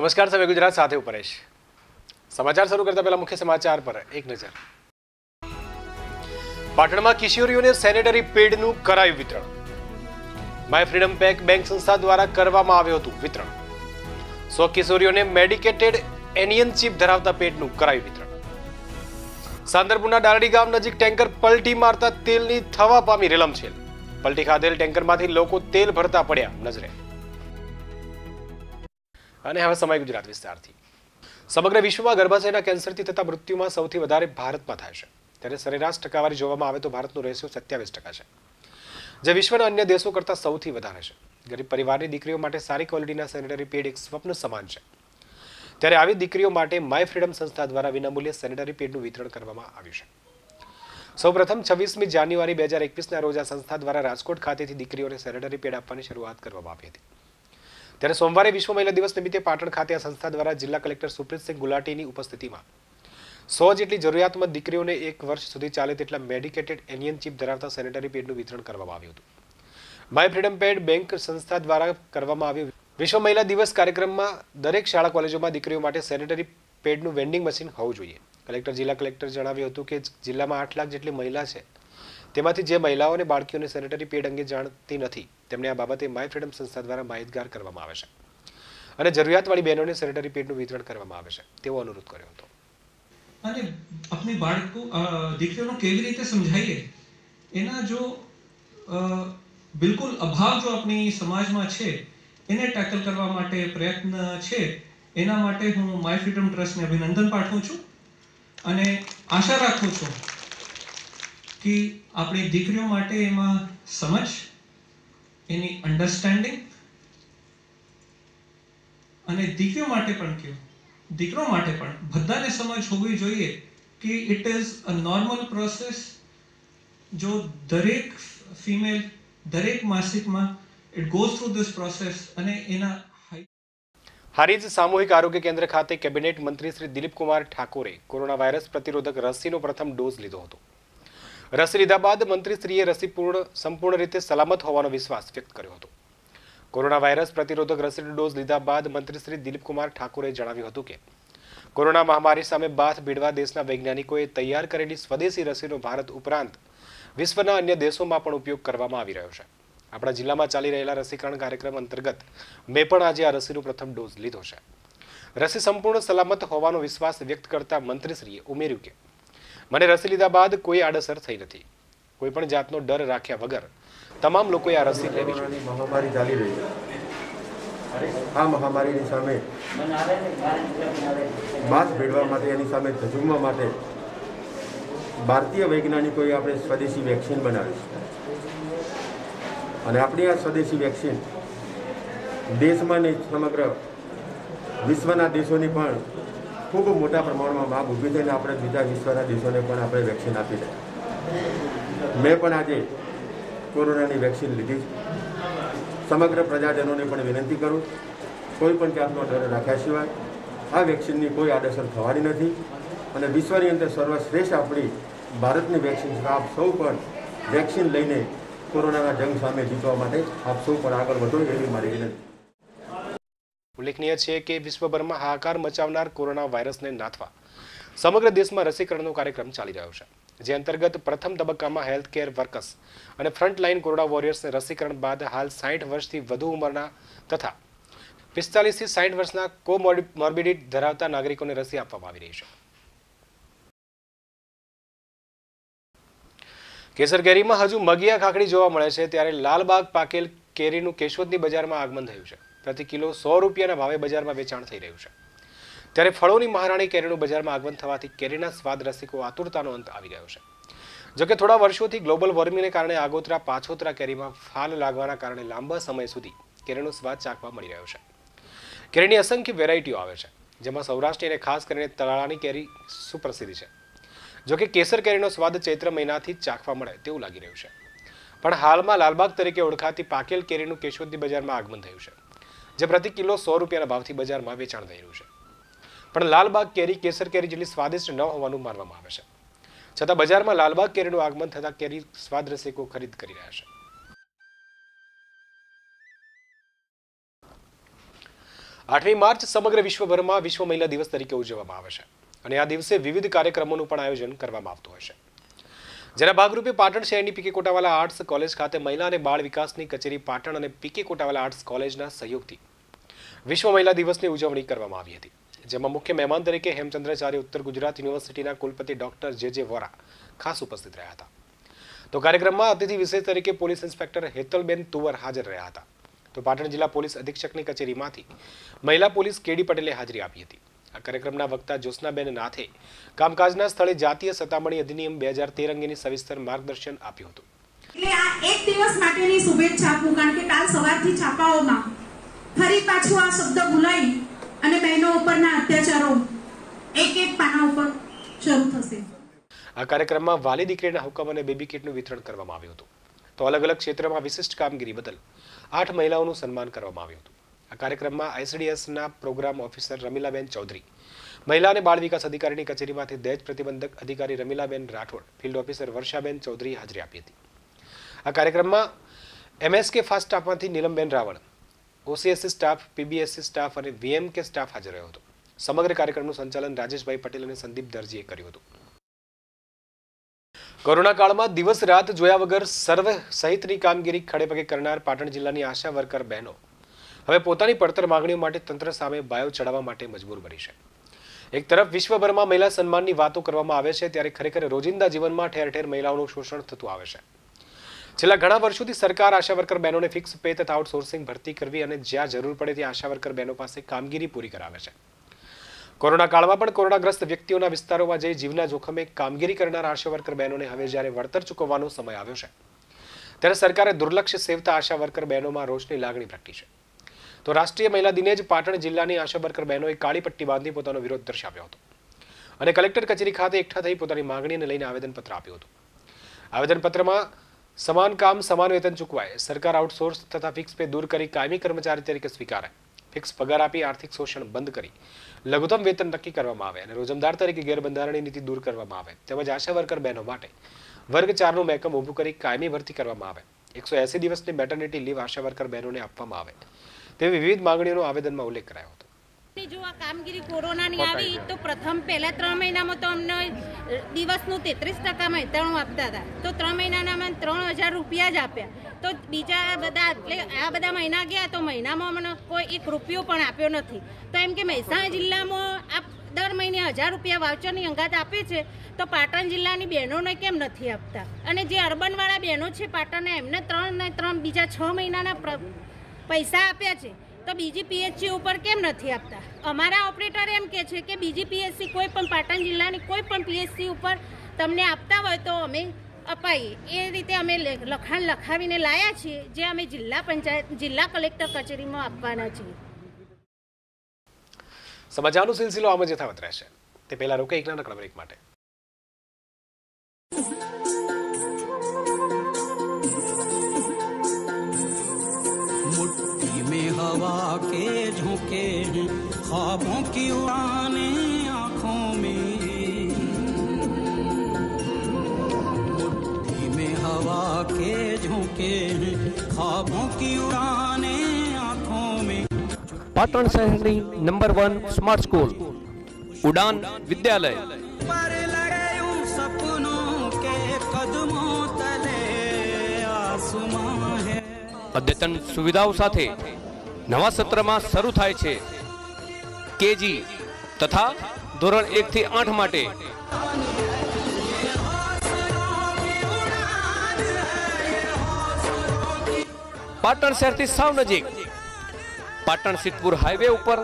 નમસ્કાર સમય ગુજરાત સાથે હું પરેશ. સમાચાર શરૂ કરતા પહેલા મુખ્ય સમાચાર પર એક નજર. પાટણમાં કિશોરીઓને સેનેટરી પેડનું કરાયું વિતરણ. માય ફ્રીડમ પેક બેંક સંસ્થા દ્વારા કરવામાં આવ્યું હતું વિતરણ. સો કિશોરીઓને મેડિકેટેડ એનિયન ચીપ ધરાવતા પેટનું કરાયું વિતરણ. સાંદરપુરના ડારડી ગામ નજીક ટેન્કર પલટી મારતા તેલની થવા પામી રેલમછેલ પલટી ખાધેલ ટેન્કરમાંથી લોકો તેલ ભરતા પડ્યા નજરે. અને હવે સમય ગુજરાત વિસ્તારથી. સમગ્ર વિશ્વમાં ગર્ભાશયના કેન્સરથી થતા મૃત્યુમાં સૌથી વધારે ભારતમાં થાય છે. ત્યારે સરેરાશ ટકાવારી જોવામાં આવે તો ભારતનું રેશિયો સત્યાવીસ ટકા છે. જે વિશ્વના અન્ય દેશો કરતાં સૌથી વધારે છે. ગરીબ પરિવારની દીકરીઓ માટે સારી ક્વોલિટીના સેનેટરી પેડ એક સ્વપ્ન સમાન છે. ત્યારે આવી દીકરીઓ માટે માય ફ્રીડમ સંસ્થા દ્વારા વિનામૂલ્યે સેનેટરી પેડનું વિતરણ કરવામાં આવ્યું છે. સૌપ્રથમ છવ્વીસમી જાન્યુઆરી બે હજાર એકવીસના રોજ આ સંસ્થા દ્વારા રાજકોટ ખાતેથી દીકરીઓને સેનેટરી પેડ આપવાની શરૂઆત કરવામાં આવી હતી. ત્યારે સોમવારે વિશ્વ મહિલા દિવસ નિમિત્તે પાટણ ખાતે આ સંસ્થા દ્વારા જિલ્લા કલેક્ટર સુપ્રીતસિંહ ગુલાટીની ઉપસ્થિતિમાં સો જેટલી જરૂરિયાતમંદ દીકરીઓને એક વર્ષ સુધી ચાલે તેટલા મેડિકેટેડ એનિયન ચીપ ધરાવતા સેનેટરી પેડનું વિતરણ કરવામાં આવ્યું હતું. માય ફ્રીડમ પેડ બેંક સંસ્થા દ્વારા કરવામાં આવ્યું. વિશ્વ મહિલા દિવસ કાર્યક્રમમાં દરેક શાળા કોલેજોમાં દીકરીઓ માટે સેનેટરી પેડનું વેન્ડિંગ મશીન હોવું જોઈએ. કલેક્ટર જિલ્લા કલેક્ટર જણાવ્યું હતું કે જિલ્લામાં આઠ લાખ જેટલી મહિલા છે. તેમાંથી જે મહિલાઓ અને બાળકીઓને સેનેટરી પેડ અંગે જાણતી નથી, તેમને આ બાબતે માય ફ્રીડમ સંસ્થા દ્વારા માહિતગાર કરવામાં આવે છે. અને જરૂરિયાતવાળી બહેનોને સેનેટરી પેડનું વિતરણ કરવામાં આવે છે. તેવો અનુરોધ કર્યો હતો. અને આપણે બાળકો દીકરીઓને કેવી રીતે સમજાવીએ એના જો બિલકુલ અભાવ જો આપણી સમાજમાં છે, એને ટેકલ કરવા માટે પ્રયત્ન છે, એના માટે હું માય ફ્રીડમ ટ્રસ્ટને અભિનંદન પાઠવું છું. અને આશા રાખું છું કે આપણી દીકરીઓ માટે એમાં સમજ, એની અન્ડરસ્ટેન્ડિંગ અને દીકરીઓ માટે પણ કયો દીકરો માટે પણ બધાને સમજ હોવી જોઈએ કે it is a normal process જો દરેક ફિમેલ દરેક માસિકમાં it goes through this process અને એના હારીજ સામૂહિક આરોગ્ય કેન્દ્ર ખાતે કેબિનેટ મંત્રી શ્રી દિલીપકુમાર ઠાકોરે કોરોના વાયરસ પ્રતિરોધક રસીનો પ્રથમ ડોઝ લીધો હતો. રસી લીધા બાદ મંત્રીશ્રીએ રસી પૂર્ણ સંપૂર્ણ રીતે સલામત હોવાનો વિશ્વાસ વ્યક્ત કર્યો હતો. કોરોના વાયરસ પ્રતિરોધક રસીનો ડોઝ લીધા બાદ મંત્રી શ્રી દિલીપકુમાર ઠાકોરે જણાવ્યું હતું કે, કોરોના મહામારી સામે બાથ ભીડવા દેશના વૈજ્ઞાનિકોએ તૈયાર કરેલી સ્વદેશી રસીનો ભારત ઉપરાંત વિશ્વના અન્ય દેશોમાં પણ ઉપયોગ કરવામાં આવી રહ્યો છે. આપણા જિલ્લામાં ચાલી રહેલા રસીકરણ કાર્યક્રમ અંતર્ગત મેં પણ આજે આ રસીનો પ્રથમ ડોઝ લીધો છે. રસી સંપૂર્ણ સલામત હોવાનો વિશ્વાસ વ્યક્ત કરતા મંત્રીશ્રીએ ઉમેર્યું કે મને રસી લીધા બાદ કોઈ આડઅસર થઈ નથી. કોઈ પણ જાતનો ડર રાખ્યા વગર તમામ લોકોએ આ રસી લેવી જોઈએ. મહામારી ચાલી રહી છે. આ મહામારીની સામે માસ ભેળવા માટે, એની સામે ઝઝુમવા માટે ભારતીય વૈજ્ઞાનિકોએ આપણે સ્વદેશી વેક્સિન બનાવી અને આપણી આ સ્વદેશી વેક્સિન દેશમાં નહીં, સમગ્ર વિશ્વના દેશોની પણ ખૂબ મોટા પ્રમાણમાં માંગ ઊભી થઈને આપણે બીજા વિશ્વના દેશોને પણ આપણે વેક્સિન આપી દઈએ મેં પણ આજે કોરોનાની વેક્સિન લીધી સમગ્ર પ્રજાજનોને પણ વિનંતી કરું. કોઈ પણ જાતનો ડર રાખ્યા સિવાય આ વેક્સિનની કોઈ આડઅસર થવાની નથી અને વિશ્વની અંદર સર્વશ્રેષ્ઠ આપણી ભારતની વેક્સિન આપ સૌ પણ વેક્સિન લઈને કોરોનાના જંગ સામે જીતવા માટે આપ સૌ પણ આગળ વધો એવી મારી વિનંતી. ઉલ્લેખનીય છે કે વિશ્વભરમાં હાહાકાર મચાવનાર કોરોના વાયરસને નાથવા સમગ્ર દેશમાં રસીકરણનો કાર્યક્રમ ચાલી રહ્યો છે, જે અંતર્ગત પ્રથમ તબક્કામાં હેલ્થ કેર વર્કર્સ અને ફ્રન્ટલાઇન કોરોના વોરિયર્સને રસીકરણ બાદ હાલ સાઠ વર્ષથી વધુ ઉંમરના તથા પિસ્તાલીસથી સાઠ વર્ષના કોમોર્બિડિટી ધરાવતા નાગરિકોને રસી આપવામાં આવી રહી છે. કેસર કેરીમાં હજુ મગિયા ખાખડી જોવા મળે છે, ત્યારે લાલબાગ પાકેલ કેરીનું કેશોદની બજારમાં આગમન થયું છે. પ્રતિ કિલો સો રૂપિયાના ભાવે બજારમાં વેચાણ થઈ રહ્યું છે. ત્યારે ફળોની મહારાણી કેરીનું બજારમાં આગમન થવાથી કેરીના સ્વાદ રસિકો આતુરતાનો અંત આવી ગયો છે. જોકે થોડા વર્ષોથી ગ્લોબલ વોર્મિંગને કારણે આગોતરા પાછોતરા કેરીમાં ફાલ લાગવાના કારણે લાંબા સમય સુધી કેરીનો સ્વાદ ચાખવા મળી રહ્યો છે. કેરીની અસંખ્ય વેરાયટીઓ આવે છે, જેમાં સૌરાષ્ટ્રની અને ખાસ કરીને તળાળાની કેરી સુપ્રસિદ્ધ છે. જોકે કેસર કેરીનો સ્વાદ ચૈત્ર મહિનાથી જ ચાખવા મળે તેવું લાગી રહ્યું છે. પણ હાલમાં લાલબાગ તરીકે ઓળખાતી પાકેલ કેરીનું કેશોદી બજારમાં આગમન થયું છે. જે પ્રતિ કિલો સો રૂપિયાના ભાવથી બજારમાં વેચાણ થઈ રહ્યું છે. પણ લાલબાગ કેરી, કેસર કેરી જેટલી સ્વાદિષ્ટ ન હોવાનું માનવામાં આવે છે. છતાં બજારમાં લાલબાગ કેરીનું આગમન થતાં કેરી સ્વાદ રસિકો ખરીદ કરી રહ્યા છે. આઠમી માર્ચ સમગ્ર વિશ્વભરમાં વિશ્વ મહિલા દિવસ તરીકે ઉજવવામાં આવે છે અને આ દિવસે વિવિધ કાર્યક્રમોનું પણ આયોજન કરવામાં આવતું હોય છે. જેના ભાગરૂપે પાટણ શહેરની પીકે કોટાવાલા આર્ટ્સ કોલેજ ખાતે મહિલા અને બાળ વિકાસની કચેરી પાટણ અને પીકે કોટાવાલા આર્ટ્સ કોલેજના સહયોગથી વિશ્વ મહિલા દિવસની ઉજવણી કરવામાં આવી હતી, જેમાં મુખ્ય મહેમાન તરીકે હેમચંદ્રાચાર્ય ઉત્તર ગુજરાત યુનિવર્સિટીના કુલપતિ ડોક્ટર જે જે વોરા ખાસ ઉપસ્થિત રહ્યા હતા. તો કાર્યક્રમમાં અતિથિ વિશેષ તરીકે પોલીસ ઇન્સ્પેક્ટર હેતલબેન તુવર હાજર રહ્યા હતા. તો પાટણ જિલ્લા પોલીસ અધિક્ષકની કચેરીમાંથી મહિલા પોલીસ કેડી પટેલે હાજરી આપી હતી. આ કાર્યક્રમના વક્તા જ્યોત્સનાબેન નાથે કામકાજના સ્થળે જાતીય સતામણી અધિનિયમ બે હજાર તેર અંગેની સવિસ્તર માર્ગદર્શન આપ્યું હતું. એટલે આ એક દિવસ માટેની શુભેચ્છા આપું, કારણ કે કાલ સવારથી છાપાઓમાં ફરી પાછું આ શબ્દ ભૂલાઈ અને બહેનો ઉપરના અત્યાચારો એક એક પાના ઉપર શરૂ થશે. આ કાર્યક્રમમાં વાલી દીકરીના હુકમ અને બેબી કિટનું વિતરણ કરવામાં આવ્યું હતું. તો અલગ અલગ ક્ષેત્રમાં વિશિષ્ટ કામગીરી બદલ આઠ મહિલાઓનું સન્માન કરવામાં આવ્યું હતું. આ કાર્યક્રમમાં આઈસીડીએસના પ્રોગ્રામ ઓફિસર રમીલાબેન ચૌધરી, મહિલા અને બાળ વિકાસ અધિકારીની કચેરીમાંથી દહેજ પ્રતિબંધક અધિકારી રમીલાબેન રાઠોડ, ફિલ્ડ ઓફિસર વર્ષાબેન ચૌધરી હાજરી આપી હતી. આ કાર્યક્રમમાં MSK fast સ્ટાફમાંથી Neelamben Raval OCSC staff PBSC staff અને વીએમકે સ્ટાફ હાજર રહ્યો હતો. સમગ્ર કાર્યક્રમનું સંચાલન રાજેશભાઈ પટેલ અને સંદીપ દરજીએ કર્યું હતું. કોરોના કાળમાં દિવસ રાત જોયા વગર સર્વ સહિતની કામગીરી ખડેપગે કરનાર પાટણ જિલ્લાની આશા વર્કર બહેનો હવે પોતાની પડતર માંગણીઓ માટે તંત્ર સામે બાયો ચડાવવા માટે મજબૂર બની છે. એક તરફ વિશ્વભરમાં મહિલા સન્માનની વાતો કરવામાં આવે છે, ત્યારે ખરેખર રોજિંદા જીવનમાં ઠેર ઠેર મહિલાઓનું શોષણ થતું આવે છે. છેલ્લા ઘણા વર્ષોથી સરકાર આશા બહેનોને ફિક્સ પે તથા આઉટસોર્સિંગ ભરતી કરવી અને જ્યાં જરૂર પડે ત્યાં આશા બહેનો પાસે કામગીરી પૂરી કરાવે છે. કોરોના કાળમાં પણ કોરોનાગ્રસ્ત વ્યક્તિઓના વિસ્તારોમાં જઈ જીવના જોખમે કામગીરી કરનાર આશા વર્કર બહેનોને હવે જ્યારે વળતર ચૂકવવાનો સમય આવ્યો છે, ત્યારે સરકારે દુર્લક્ષ સેવતા આશા વર્કર બહેનોમાં રોષની લાગણી પ્રગટી છે. તો રાષ્ટ્રીય મહિલા દિને જ પાટણ જિલ્લાની આશા વર્કર બહેનોએ કાળી પટ્ટી બાંધી પોતાનો વિરોધ દર્શાવ્યો હતો અને કલેક્ટર કચેરી ખાતે એકઠા થઈ પોતાની માંગણીને લઈને આવેદનપત્ર આપ્યું હતું. આવેદનપત્રમાં સમાન કામ, સમાન વેતન ચૂકવાય. સરકાર આઉટસોર્સ તથા ફિક્સ પે દૂર કરી કાયમી કર્મચારી તરીકે સ્વીકારાય ફિક્સ પગાર આપી આર્થિક શોષણ બંધ કરી. લઘુત્તમ વેતન નક્કી કરવામાં આવે અને રોજમદાર તરીકે ગેરબંધારણીય નીતિ દૂર કરવામાં આવે તેમજ આશા વર્કર બહેનો માટે. વર્ગ ચારનું મેકમ ઊભું કરી કાયમી ભરતી કરવામાં આવે. એકસો એસી દિવસની મેટર્નિટી લીવ આશા વર્કર બહેનોને આપવામાં આવે. તેવી વિવિધ માંગણીઓનો આવેદનમાં ઉલ્લેખ કરાયો હતો. જો આ કામગીરી કોરોનાની આવી તો પ્રથમ પહેલા ત્રણ મહિનામાં તો અમને દિવસનું તેત્રીસ ટકા મહેતાણું આપતા હતા. તો ત્રણ મહિનાના ત્રણ હજાર રૂપિયા જ આપ્યા. તો બીજા બધા એટલે આ બધા મહિના ગયા તો મહિનામાં મને કોઈ એક રૂપિયો પણ આપ્યો નથી. તો એમ કે મહેસાણા જિલ્લામાં આ દર મહિને હજાર રૂપિયા વાઉચરની અંગાત આપે છે તો પાટણ જિલ્લાની બહેનોને કેમ નથી આપતા? અને જે અર્બનવાળા બહેનો છે પાટણને એમને ત્રણ ને ત્રણ બીજા છ મહિનાના પૈસા આપ્યા છે. તો બીજી પીએચસી ઉપર કેમ નથી આપતા? અમારા ઓપરેટર એમ કે છે કે બીજી પીએચસી કોઈ પણ પાટણ જિલ્લાની કોઈ પણ પીએચસી ઉપર તમને આપતા હોય તો અમે અપાઈએ. એ રીતે અમે લખાણ લખાવીને લાયા છીએ, જે અમે જિલ્લા પંચાયત, જિલ્લા કલેક્ટર કચેરીમાં આપવાના છીએ. સમાચારનો સિલસિલો આમ જ યથાવત રહેશે. તે પહેલા રોકે એક નાનકડા બ્રેક માટે. हवा के झोंके हैं ख्वाबों की उड़ाने आंखों में मुट्ठी में हवा के झोंके हैं ख्वाबों की उड़ाने आंखों में પાટણ શહેરની નંબર વન સ્માર્ટ સ્કૂલ ઉડાન વિદ્યાલય पर लगे उन सपनों के कदमों तले आसमां है અદ્યતન સુવિધાઓ સાથે નવા સત્રમાં શરૂ થાય છે. કેજી તથા ધોરણ એક થી આઠ માટે. પાટણ શહેરથી સાવ નજીક. પાટણ સિદ્ધપુર હાઈવે ઉપર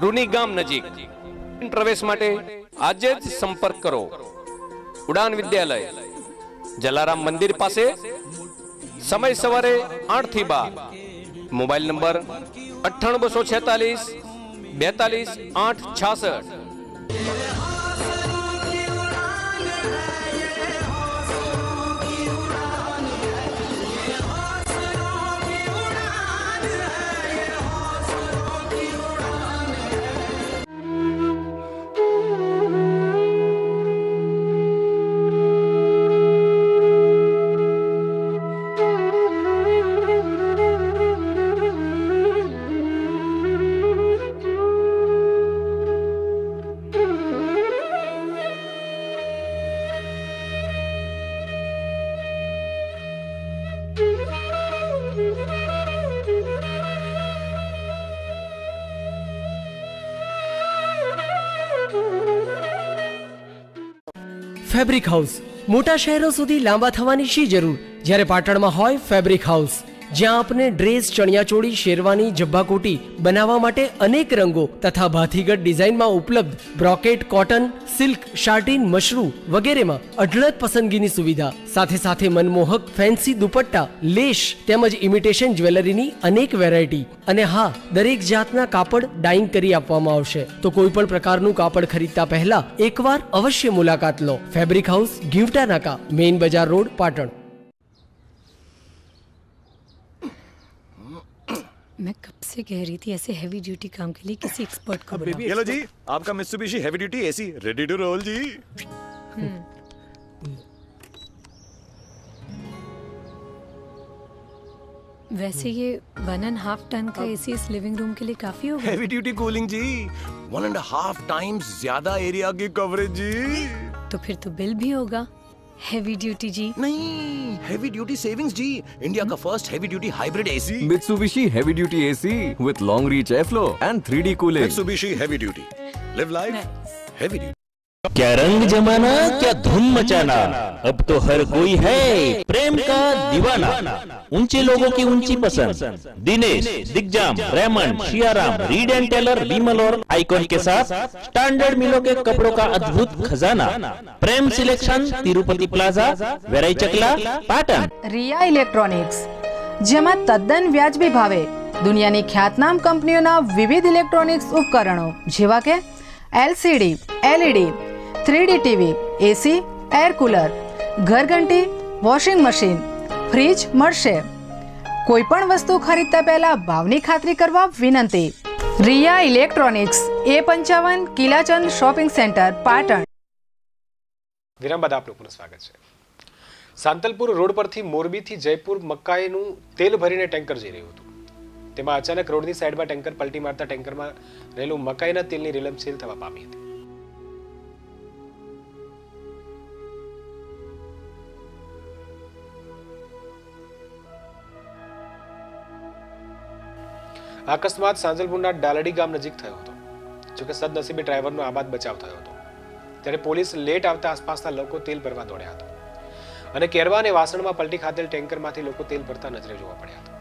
રૂની ગામ નજીક. પ્રવેશ માટે આજે જ સંપર્ક કરો. ઉડાન વિદ્યાલય. જલારામ મંદિર પાસે સમય સવારે આઠથી બાર. મોબાઈલ નંબર અઠ્ઠાણું બસો છેતાલીસ બેતાલીસ આઠ છાસઠ. ફેબ્રિક હાઉસ મોટા શહેરો સુધી લાંબા થવાની શી જરૂર? જ્યારે પાટણમાં હોય ફેબ્રિક હાઉસ જ્યાં આપને ડ્રેસ, ચણિયાચોળી, શેરવાની જબ્બાકોટી બનાવવા માટે અનેક રંગો તથા ભાથીગઢ ડિઝાઇનમાં ઉપલબ્ધ બ્રોકેટ, કોટન, સિલ્ક શાર્ટીન મશરૂ વગેરેમાં અઢળક પસંદગીની સુવિધા. સાથે સાથે મનમોહક, ફેન્સી દુપટ્ટા, લેશ તેમજ ઇમિટેશન જ્વેલરીની અનેક વેરાયટી. અને હા, દરેક જાતના કાપડ ડાઇંગ કરી આપવામાં આવશે. તો કોઈ પણ પ્રકારનું કાપડ ખરીદતા પહેલા એકવાર અવશ્ય મુલાકાત લો. ફેબ્રિક હાઉસ ગીવટા નાકા મેઇન બજાર રોડ, પાટણ. मैं कब से कह रही थी ऐसे हैवी ड्यूटी काम के लिए किसी एक्सपर्ट को बुलाओ हेलो जी आपका Mitsubishi heavy duty AC ready to roll जी। वैसे ये वन एंड हाफ़ टन का एसी इस लिविंग रूम के लिए काफ़ी होगा। हैवी ड्यूटी कूलिंग जी। वन एंड हाफ़ टाइम्स ज़्यादा एरिया की कवरेज जी। तो फिर तो बिल भी होगा। हैवी ड्यूटी जी नहीं हैवी ड्यूटी सेविंग्स जी इंडिया का first heavy duty hybrid AC Mitsubishi heavy duty AC with long reach airflow and 3D cooling Mitsubishi heavy duty live life heavy duty क्या रंग जमाना क्या धूम मचाना अब तो हर कोई है प्रेम का दीवाना ऊंचे लोगों की ऊंची पसंद Dinesh Digjam Raymond Siyaram Reid and Taylor Vimal और आइकॉन के साथ स्टैंडर्ड मिलों के कपड़ों का अद्भुत खजाना Prem selection Tirupati plaza Verai Chakla Patan Riya electronics જેમાં તદ્દન વ્યાજબી ભાવે દુનિયાની ખ્યાતનામ કંપનીઓના વિવિધ ઇલેક્ટ્રોનિક્સ ઉપકરણો જેવા કે LCD LED three D TV AC air cooler ઘરઘંટી washing machine fridge મળશે કોઈ પણ વસ્તુ ખરીદતા પહેલા ભાવની ખાતરી કરવા વિનંતી રિયા ઇલેક્ટ્રોનિક્સ એ પંચાવન કિલાચંદ શોપિંગ સેન્ટર પાટણ વિરામ બાદ આપનું પુનઃ સ્વાગત છે સાંતલપુર રોડ પરથી મોરબીથી જયપુર મકાઈનું તેલ ભરીને ટેન્કર જઈ રહ્યું હતું તેમાં અચાનક રોડની સાઈડમાં ટેન્કર પલટી મારતા ટેન્કરમાં રહેલું મકાઈના તેલની રિલમસેલ થવા પામી હતી અકસ્માત સાંજલપુરના ડાલડી ગામ નજીક થયો હતો, જોકે સદનસીબે ડ્રાઈવરનો આબાદ બચાવ થયો હતો. ત્યારે પોલીસ લેટ આવતા આસપાસના લોકો તેલ ભરવા દોડ્યા હતા. અને કેરવા અને વાસણમાં પલટી ખાધેલ ટેન્કરમાંથી લોકો તેલ ભરતા નજરે જોવા પડ્યા હતા.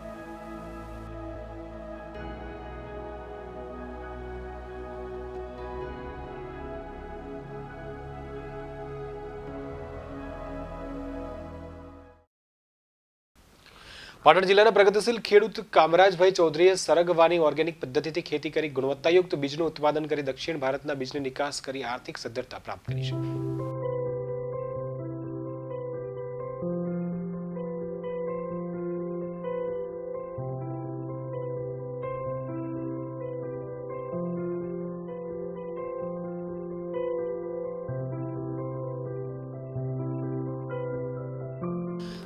પાટણ જિલ્લાના પ્રગતિશીલ ખેડૂત કામરાજભાઈ ચૌધરીએ સરગવાની ઓર્ગેનિક પદ્ધતિથી ખેતી કરી ગુણવત્તાયુક્ત બીજનું ઉત્પાદન કરી દક્ષિણ ભારતના બીજની નિકાસ કરી આર્થિક સદ્ધરતા પ્રાપ્ત કરી છે.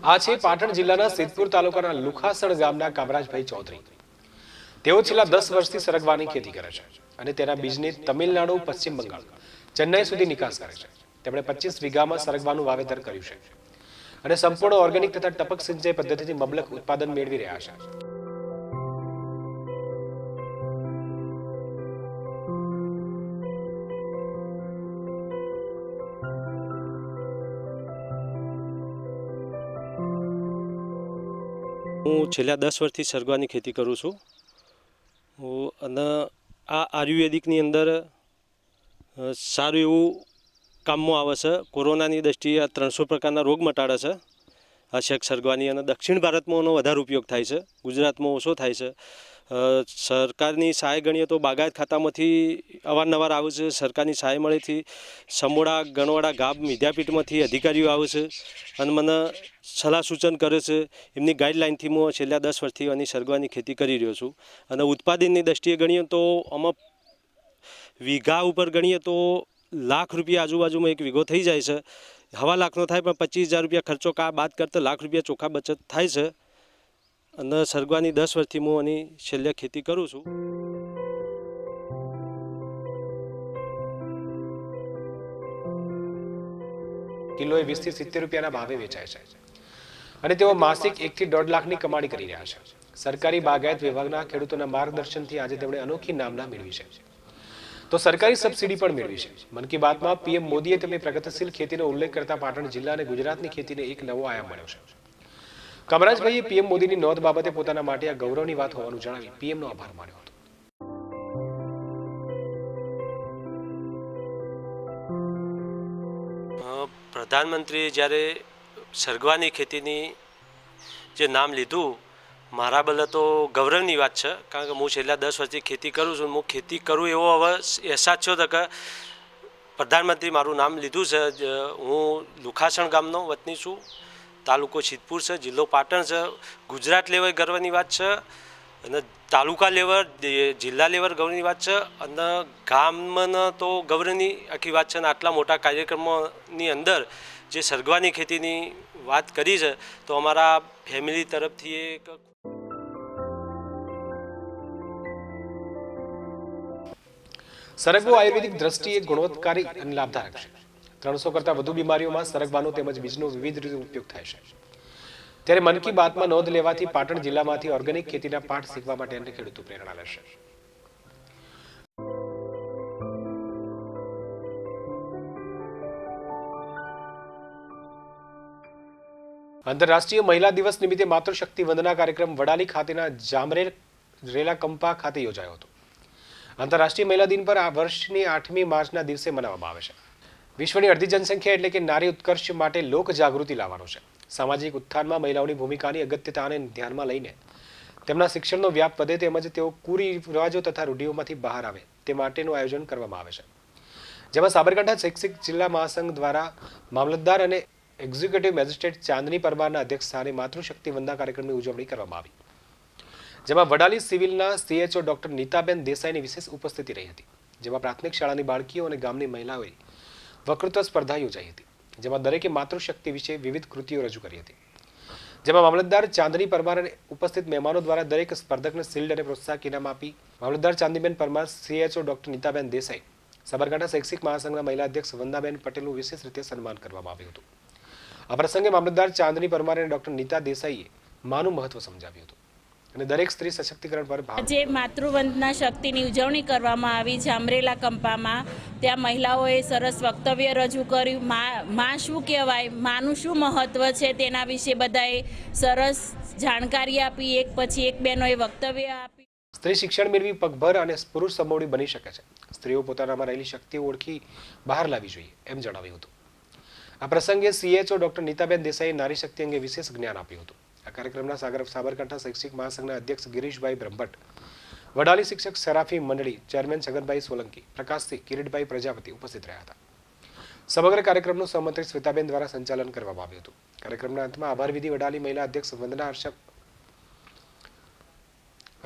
આ છે પાટણ જિલ્લાના સિદ્ધપુર તાલુકાના લુખાસણ ગામના કામરાજભાઈ ચૌધરી. તેઓ છેલ્લા દસ વર્ષથી સરગવાની ખેતી કરે છે અને તેના બીજને તમિલનાડુ, પશ્ચિમ બંગાળ, ચેન્નાઈ સુધી નિકાસ કરે છે. તેમણે પચીસ વીઘામાં સરગવાનું વાવેતર કર્યું છે. અને સંપૂર્ણ ઓર્ગેનિક તથા ટપક સિંચાઈ પદ્ધતિથી મબલક ઉત્પાદન મેળવી રહ્યા છે. હું છેલ્લા દસ વર્ષથી સરગવાની ખેતી કરું છું. અને આ આયુર્વેદિકની અંદર સારું એવું કામમાં આવે છે. કોરોનાની દ્રષ્ટિએ આ ત્રણસો પ્રકારના રોગ મટાડે છે. આ શેક સરગવાની અને દક્ષિણ ભારતમાં એનો વધારે ઉપયોગ થાય છે. ગુજરાતમાં ઓછો થાય છે. સરકારની સહાય ગણીએ તો બાગાયત ખાતામાંથી અવારનવાર આવે છે. સરકારની સહાય મળેથી સમોડા ગણવાડા, ગામ, વિદ્યાપીઠમાંથી અધિકારીઓ આવે છે અને મને સલાહ સૂચન કરે છે. એમની ગાઈડલાઇનથી હું છેલ્લા દસ વર્ષથી આની સરગવાની ખેતી કરી રહ્યો છું. અને ઉત્પાદનની દ્રષ્ટિએ ગણીએ તો આમાં વીઘા ઉપર ગણીએ તો લાખ રૂપિયા આજુબાજુમાં એક વીઘો થઈ જાય છે. હવા લાખનો થાય પણ પચીસ હજાર રૂપિયા ખર્ચો કા બાદ કરતાં લાખ રૂપિયા ચોખ્ખા બચત થાય છે. અને સરગવાની દસ વર્ષથી હું આની છેલ્લે ખેતી કરું છું. કિલોએ વીસથી સિત્તેર રૂપિયાના ભાવે વેચાય છે. અને તેઓ માસિક એકથી દોઢ લાખની કમાણી કરી રહ્યા છે. સરકારી બાગાયત વિભાગના ખેડૂતોના માર્ગદર્શનથી આજે તેમણે અનોખી નામના મેળવી છે. તો સરકારી સબસિડી પણ મેળવી છે. મન કી બાતમાં પીએમ મોદીએ તેમની પ્રગતિશીલ ખેતીનો ઉલ્લેખ કરતા પાટણ જિલ્લા અને ગુજરાતની ખેતીને એક નવો આયામ મળ્યો છે. કમરાજભાઈએ પીએમ મોદીની નોંધ બાબતે પોતાના માટે આ ગૌરવની વાત હોવાનું જણાવી પીએમનો આભાર માન્યો હતો. પ્રધાનમંત્રીએ જ્યારે સરગવાની ખેતીની જે નામ લીધું, મારા બદલે તો ગૌરવની વાત છે, કારણ કે હું છેલ્લા દસ વર્ષથી ખેતી કરું છું, હું ખેતી કરું એવો હવે અહેસાસ છો કે પ્રધાનમંત્રી મારું નામ લીધું છે. હું લુખાસણ ગામનો વતની છું. તાલુકો સિદ્ધપુર છે, જિલ્લો પાટણ છે, ગુજરાત લેવલ ગર્વની વાત છે અને તાલુકા લેવલ જિલ્લા લેવલ ગૌરવની વાત છે અને ગામના તો ગૌરવની આખી વાત છે અને આટલા મોટા કાર્યક્રમોની અંદર જે સરગવાની ખેતીની વાત કરી છે, તો અમારા ફેમિલી તરફથી એક સરગવો આયુર્વેદિક દ્રષ્ટિએ ગુણવત્તકારી અને લાભદાયક છે. ત્રણસો કરતાં વધુ બીમારીઓમાં સરગવાનો તેમજ બીજનો વિવિધ રીતે ઉપયોગ થાય છે. ત્યારે મન કી બાતમાં નોંધ લેવાથી પાટણ જિલ્લામાંથી ઓર્ગેનિક ખેતીના પાઠ શીખવા માટે અન્ય ખેડૂતો પ્રેરણા લેશે. આંતરરાષ્ટ્રીય મહિલા દિવસ નિમિત્તે માતૃશક્તિ વંદના કાર્યક્રમ વડાલી ખાતેના જામરેલ રેલા કંપા ખાતે યોજાયો હતો. આંતરરાષ્ટ્રીય મહિલા દિન પર આ વર્ષની આઠમી માર્ચના દિવસે મનાવવામાં આવે છે. વિશ્વની અડધી જનસંખ્યા એટલે કે નારી ઉત્કર્ષ માટે લોક જાગૃતિ લાવવાનો છે. સામાજિક ઉત્થાનમાં મહિલાઓની ભૂમિકાની અગત્યતાને ધ્યાનમાં લઈને તેમના શિક્ષણનો વ્યાપ વધે તેમજ તેઓ કુરિવાજો તથા રૂઢિઓમાંથી બહાર આવે તે માટેનું આયોજન કરવામાં આવે છે. જેમાં સાબરકાંઠા શૈક્ષિક જિલ્લા મહાસંઘ દ્વારા મામલતદાર અને એક્ઝિક્યુટિવ મેજિસ્ટ્રેટ ચાંદની પરમારના અધ્યક્ષ સ્થાને માતૃશક્તિ વંદના કાર્યક્રમની ઉજવણી કરવામાં આવી. જેમાં વડાલી સિવિલના સીએચઓ ડોક્ટર નીતાબેન દેસાઈની વિશેષ ઉપસ્થિતિ રહી હતી. જેમાં પ્રાથમિક શાળાની બાળકીઓ અને ગામની મહિલાઓએ વક્તૃત્વ સ્પર્ધા યોજાઈ હતી, જેમાં દરેકે માતૃશક્તિ વિશે વિવિધ કૃતિઓ રજૂ કરી હતી. જેમાં મામલતદાર ચાંદની પરમાર અને ઉપસ્થિત મહેમાનો દ્વારા દરેક સ્પર્ધકને શિલ્ડ અને પ્રોત્સાહક ઇનામ આપી મામલતદાર ચાંદીબેન પરમાર, સીએચઓ ડોક્ટર નીતાબેન દેસાઈ, સાબરકાંઠા શૈક્ષિક મહાસંઘના મહિલા અધ્યક્ષ વંદાબેન પટેલનું વિશેષ રીતે સન્માન કરવામાં આવ્યું હતું. આ પ્રસંગે મામલતદાર ચાંદની પરમાર અને ડોક્ટર નીતા દેસાઈએ માનું મહત્વ સમજાવ્યું હતું. અને દરેક સ્ત્રી સશક્તિકરણ પર આજે માતૃવંદના શક્તિની ઉજવણી કરવામાં આવી જામરેલા કંપામાં. ત્યાં મહિલાઓએ સરસ વક્તવ્ય રજૂ કર્યું. મા શું કહેવાય? માનું શું મહત્ત્વ છે? તેના વિશે બધાએ સરસ જાણકારી આપી. એક પછી એક બહેનોએ વક્તવ્ય આપી. સ્ત્રી શિક્ષણ મેળવી પગભર અને પુરુષ સમોડી બની શકે છે. સ્ત્રીઓ પોતાનામાં રહેલી શક્તિઓ ઓળખી બહાર લાવવી જોઈએ એમ જણાવ્યું હતું. આ પ્રસંગે સીએચઓ ડોક્ટર નીતાબેન દેસાઈએ નારી શક્તિ અંગે વિશેષ જ્ઞાન આપ્યું હતું. કાર્યક્રમના સાગર સાબરકાંઠા શૈક્ષિક મહાસંઘના અધ્યક્ષ ગિરીશભાઈ બ્રહ્મભટ્ટ. વડાલી શિક્ષક સેરાફી મંડળી ચેરમેન છગનભાઈ સોલંકી, પ્રકાશસિંહ કિરીટભાઈ પ્રજાપતિ ઉપસ્થિત રહ્યા હતા. સમગ્ર કાર્યક્રમનું સહમંત્રી શ્વેતાબેન દ્વારા સંચાલન કરવામાં આવ્યું હતું. કાર્યક્રમના અંતમાં આભાર વિધિ વડાલી મહિલા અધ્યક્ષ વંદના હર્ષ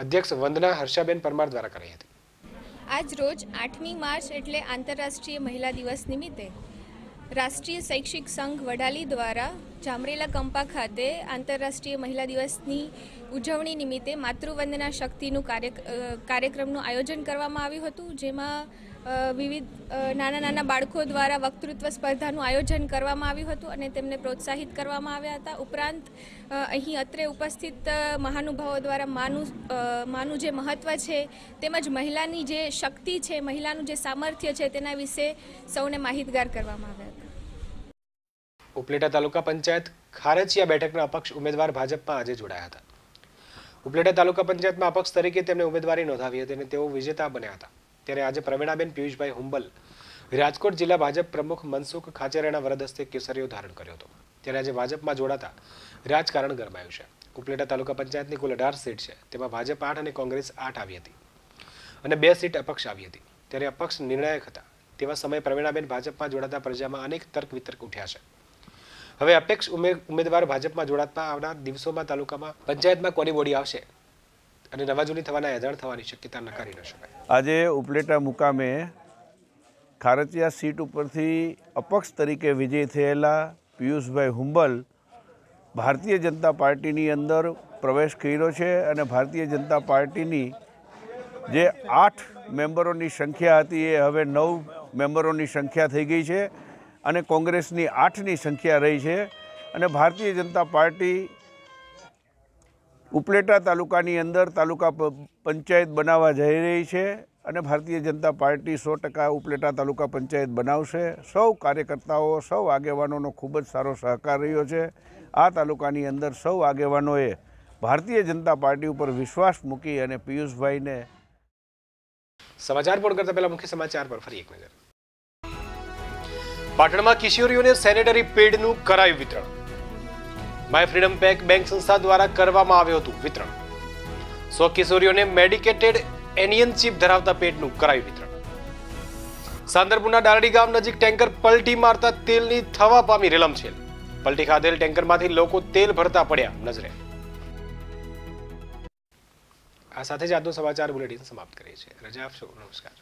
અધ્યક્ષ વંદના હર્ષાબેન પરમાર દ્વારા કરાઈ હતી. આજ રોજ આઠમી માર્ચ એટલે આંતરરાષ્ટ્રીય મહિલા દિવસ નિમિત્તે રાષ્ટ્રીય શૈક્ષિક સંઘ વડાલી દ્વારા જામરેલા કંપા ખાતે આંતરરાષ્ટ્રીય મહિલા દિવસની ઉજવણી નિમિત્તે માતૃવંદના શક્તિનું કાર્ય કાર્યક્રમનું આયોજન કરવામાં આવ્યું હતું, જેમાં વિવિધ નાના નાના બાળકો દ્વારા વક્તૃત્વ સ્પર્ધાનું આયોજન કરવામાં આવ્યું હતું અને તેમને પ્રોત્સાહિત કરવામાં આવ્યા હતા. ઉપરાંત અહીં અત્રે ઉપસ્થિત મહાનુભાવો દ્વારા માનું માનું જે મહત્ત્વ છે, તેમજ મહિલાની જે શક્તિ છે, મહિલાનું જે સામર્થ્ય છે, તેના વિશે સૌને માહિતગાર કરવામાં આવ્યા હતા. ઉપલેટા તાલુકા પંચાયત ખારચિયા બેઠકના અપક્ષ ઉમેદવાર ભાજપમાં આજે જોડાયા હતા. ઉપલેટા તાલુકા પંચાયતમાં અપક્ષ તરીકે તેમણે ઉમેદવારી નોંધાવી હતી અને તેઓ વિજેતા બન્યા હતા. ત્યારે આજે પ્રવીણાબેન પિયુષભાઈ હુંબલ રાજકોટ જિલ્લા ભાજપ પ્રમુખ મનસુખ ખાચેરાના વરદ હસ્તે કેસરીઓ ધારણ કર્યો હતો. ત્યારે આજે ભાજપમાં જોડાતા રાજકારણ ગરમાયું છે. ઉપલેટા તાલુકા પંચાયતની કુલ અઢાર સીટ છે. તેમાં ભાજપ આઠ અને કોંગ્રેસ આઠ આવી હતી. અને બે સીટ અપક્ષ આવી હતી. ત્યારે અપક્ષ નિર્ણાયક હતા. તેવા સમયે પ્રવીણાબેન ભાજપમાં જોડાતા પ્રજામાં અનેક તર્ક વિતર્ક ઉઠ્યા છે. હવે અપેક્ષ ઉમે- ઉમેદવાર ભાજપમાં જોડાતા આવનાર દિવસોમાં તાલુકામાં પંચાયતમાં કોની બોડી આવશે? અને રવાજોની થવાના એજાણ થવાની શક્યતા નકારી ન શકાય. આજે ઉપલેટા મુકામે ખારચિયા સીટ ઉપરથી અપક્ષ તરીકે વિજય થયેલા પિયુષભાઈ હુંબલ ભારતીય જનતા પાર્ટીની અંદર પ્રવેશ કર્યો છે અને ભારતીય જનતા પાર્ટીની જે આઠ મેમ્બરોની સંખ્યા હતી એ હવે નવ મેમ્બરોની સંખ્યા થઈ ગઈ છે અને કોંગ્રેસની આઠની સંખ્યા રહી છે અને ભારતીય જનતા પાર્ટી ઉપલેટા તાલુકાની અંદર તાલુકા પંચાયત બનાવવા જઈ રહી છે અને ભારતીય જનતા પાર્ટી સો ટકા ઉપલેટા તાલુકા પંચાયત બનાવશે. સૌ કાર્યકર્તાઓ, સૌ આગેવાનોનો ખૂબ જ સારો સહકાર રહ્યો છે. આ તાલુકાની અંદર સૌ આગેવાનોએ ભારતીય જનતા પાર્ટી ઉપર વિશ્વાસ મૂકી અને પિયુષભાઈને સમાચાર પૂર્ણ કરતા પહેલા મુખ્ય સમાચાર પર ફરી એક નજર. પાટણમાં કિશોરીઓને સેનેટરી પેડનું કરાયું વિતરણ. માય ફ્રીડમ પેક બેંક સંસ્થા દ્વારા કરવામાં આવ્યું હતું વિતરણ. સો કિશોરીઓને મેડિકેટેડ એનિયન ચીપ ધરાવતા પેટનું કરાયું વિતરણ. સાંદરપુરના ડારડી ગામ નજીક ટેન્કર પલટી મારતા તેલની થવા પામી રેલમછેલ પલટી ખાધેલ ટેન્કરમાંથી લોકો તેલ ભરતા પડ્યા નજરે. આ સાથે જ આજનો સમાચાર બુલેટિન સમાપ્ત કરીએ છીએ. રજા આપશો. નમસ્કાર.